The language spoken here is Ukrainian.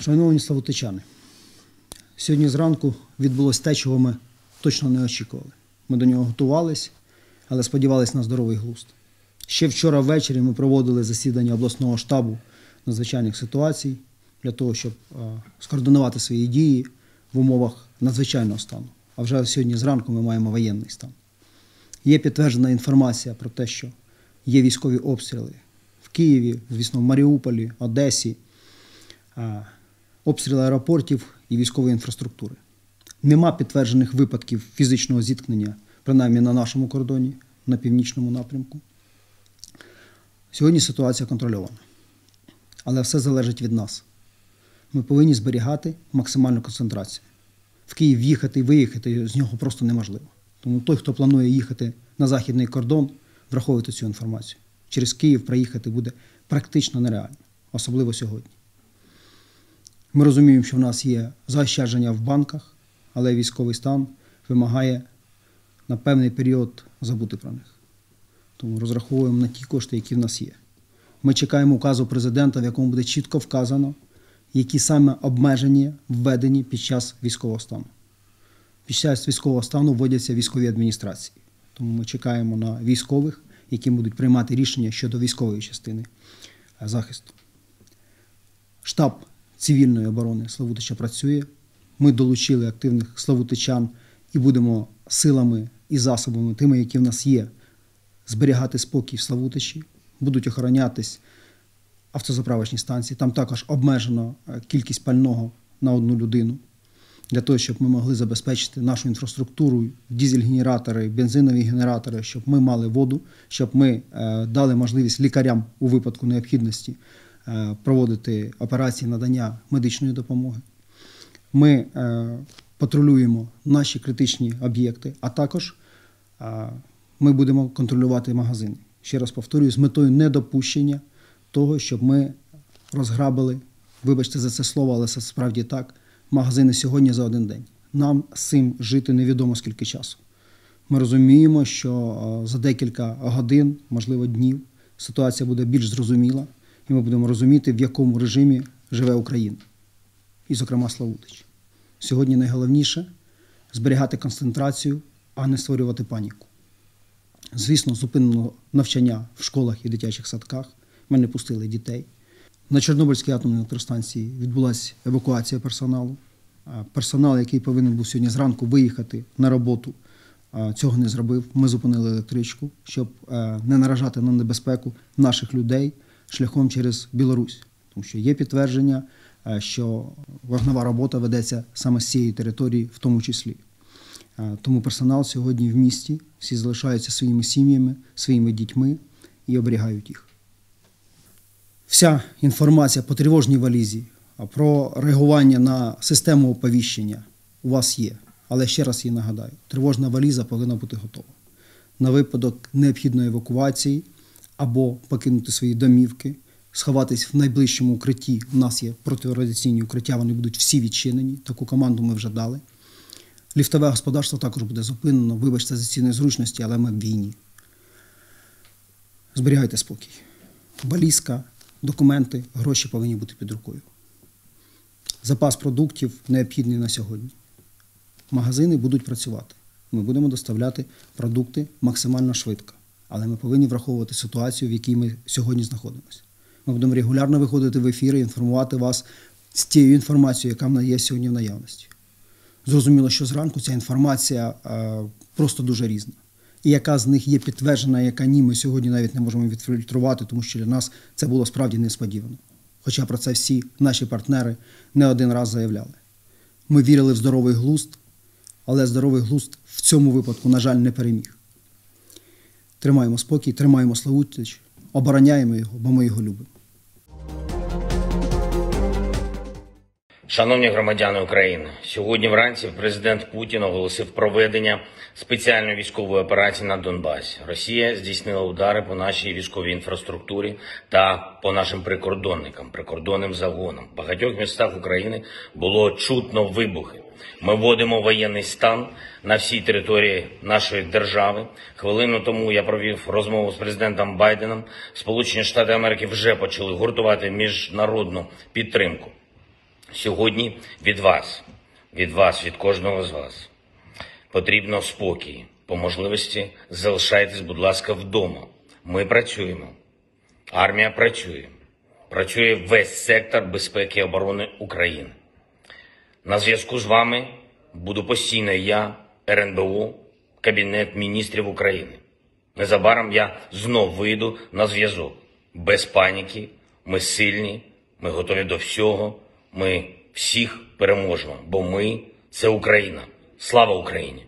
Шановні славутичани, сьогодні зранку відбулося те, чого ми точно не очікували. Ми до нього готувались, але сподівалися на здоровий глузд. Ще вчора ввечері ми проводили засідання обласного штабу надзвичайних ситуацій для того, щоб скоординувати свої дії в умовах надзвичайного стану. А вже сьогодні зранку ми маємо воєнний стан. Є підтверджена інформація про те, що є військові обстріли в Києві, звісно, в Маріуполі, Одесі, обстріли аеропортів і військової інфраструктури. Нема підтверджених випадків фізичного зіткнення, принаймні на нашому кордоні, на північному напрямку. Сьогодні ситуація контрольована. Але все залежить від нас. Ми повинні зберігати максимальну концентрацію. В Київ їхати і виїхати з нього просто неможливо. Тому той, хто планує їхати на західний кордон, враховуйте цю інформацію. Через Київ проїхати буде практично нереально, особливо сьогодні. Ми розуміємо, що в нас є заощадження в банках, але військовий стан вимагає на певний період забути про них. Тому розраховуємо на ті кошти, які в нас є. Ми чекаємо указу президента, в якому буде чітко вказано, які саме обмеження введені під час військового стану. Під час військового стану вводяться військові адміністрації. Тому ми чекаємо на військових, які будуть приймати рішення щодо військової частини е, захисту. Штаб цивільної оборони Славутича працює. Ми долучили активних славутичан і будемо силами і засобами, тими, які в нас є, зберігати спокій в Славутичі. Будуть охоронятись автозаправочні станції. Там також обмежено е, кількість пального на одну людину. Для того, щоб ми могли забезпечити нашу інфраструктуру, дізель-генератори, бензинові генератори, щоб ми мали воду, щоб ми е, дали можливість лікарям у випадку необхідності проводити операції надання медичної допомоги. Ми е, патрулюємо наші критичні об'єкти, а також е, ми будемо контролювати магазини. Ще раз повторюю, з метою недопущення того, щоб ми розграбили, вибачте за це слово, але це справді так, магазини сьогодні за один день. Нам з цим жити невідомо скільки часу. Ми розуміємо, що е, за декілька годин, можливо, днів, ситуація буде більш зрозуміла, і ми будемо розуміти, в якому режимі живе Україна, і, зокрема, Славутич. Сьогодні найголовніше зберігати концентрацію, а не створювати паніку. Звісно, зупинено навчання в школах і дитячих садках. Ми не пустили дітей. На Чорнобильській атомній електростанції відбулася евакуація персоналу. Персонал, який повинен був сьогодні зранку виїхати на роботу, цього не зробив. Ми зупинили електричку, щоб е, не наражати на небезпеку наших людей шляхом через Білорусь. Тому що є підтвердження, е, що вогнева робота ведеться саме з цієї території, в тому числі. Е, Тому персонал сьогодні в місті, всі залишаються своїми сім'ями, своїми дітьми і оберігають їх. Вся інформація по тривожній валізі, про реагування на систему оповіщення у вас є. Але ще раз її нагадаю: тривожна валіза повинна бути готова. На випадок необхідної евакуації або покинути свої домівки, сховатись в найближчому укритті. У нас є протирадіаційні укриття, вони будуть всі відчинені. Таку команду ми вже дали. Ліфтове господарство також буде зупинено. Вибачте за ці незручності, але ми в війні. Зберігайте спокій. Балізка, документи, гроші повинні бути під рукою. Запас продуктів необхідний на сьогодні. Магазини будуть працювати. Ми будемо доставляти продукти максимально швидко. Але ми повинні враховувати ситуацію, в якій ми сьогодні знаходимося. Ми будемо регулярно виходити в ефіри, інформувати вас з тією інформацією, яка в нас є сьогодні в наявності. Зрозуміло, що зранку ця інформація е, просто дуже різна. І яка з них є підтверджена, яка ні, ми сьогодні навіть не можемо відфільтрувати, тому що для нас це було справді несподівано. Хоча про це всі наші партнери не один раз заявляли. Ми вірили в здоровий глузд, але здоровий глузд в цьому випадку, на жаль, не переміг. Тримаємо спокій, тримаємо Славутич, обороняємо його, бо ми його любимо. Шановні громадяни України, сьогодні вранці президент Путін оголосив проведення спеціальної військової операції на Донбасі. Росія здійснила удари по нашій військовій інфраструктурі та по нашим прикордонникам, прикордонним загонам. В багатьох містах України було чутно вибухи. Ми вводимо воєнний стан на всій території нашої держави. Хвилину тому я провів розмову з президентом Байденом. Сполучені Штати Америки вже почали гуртувати міжнародну підтримку. Сьогодні від вас, від вас, від кожного з вас потрібно спокій. По можливості залишайтесь, будь ласка, вдома. Ми працюємо. Армія працює. Працює весь сектор безпеки і оборони України. На зв'язку з вами буду постійно я, РНБО, Кабінет міністрів України. Незабаром я знов вийду на зв'язок. Без паніки, ми сильні, ми готові до всього, ми всіх переможемо, бо ми це Україна. Слава Україні!